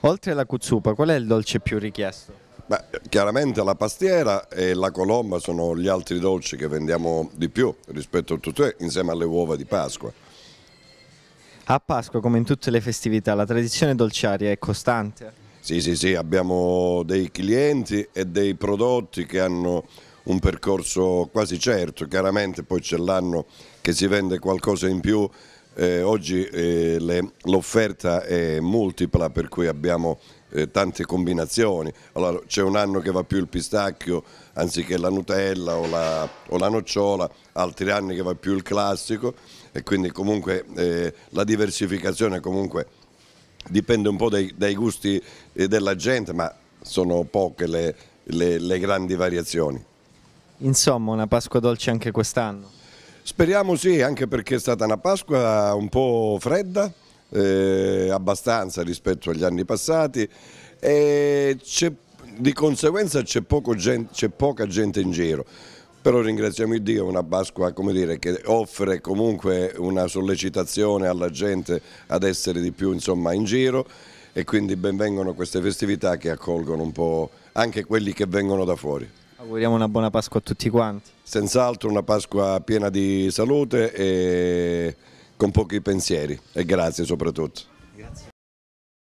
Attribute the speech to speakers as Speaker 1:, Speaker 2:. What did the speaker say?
Speaker 1: Oltre alla cuzzupa, qual è il dolce più richiesto?
Speaker 2: Beh, chiaramente la pastiera e la colomba sono gli altri dolci che vendiamo di più rispetto a tutte, insieme alle uova di Pasqua.
Speaker 1: A Pasqua, come in tutte le festività, la tradizione dolciaria è costante?
Speaker 2: Sì, sì, sì, abbiamo dei clienti e dei prodotti che hanno un percorso quasi certo, chiaramente poi c'è l'anno che si vende qualcosa in più, eh, oggi eh, l'offerta è multipla per cui abbiamo eh, tante combinazioni, allora, c'è un anno che va più il pistacchio anziché la Nutella o la, o la nocciola, altri anni che va più il classico e quindi comunque eh, la diversificazione comunque dipende un po' dai, dai gusti eh, della gente ma sono poche le, le, le grandi variazioni.
Speaker 1: Insomma, una Pasqua dolce anche quest'anno?
Speaker 2: Speriamo sì, anche perché è stata una Pasqua un po' fredda, eh, abbastanza rispetto agli anni passati e di conseguenza c'è poca gente in giro. Però ringraziamo il Dio, una Pasqua dire, che offre comunque una sollecitazione alla gente ad essere di più insomma, in giro e quindi benvengono queste festività che accolgono un po' anche quelli che vengono da fuori.
Speaker 1: Auguriamo una buona Pasqua a tutti quanti.
Speaker 2: Senz'altro una Pasqua piena di salute e con pochi pensieri e grazie soprattutto.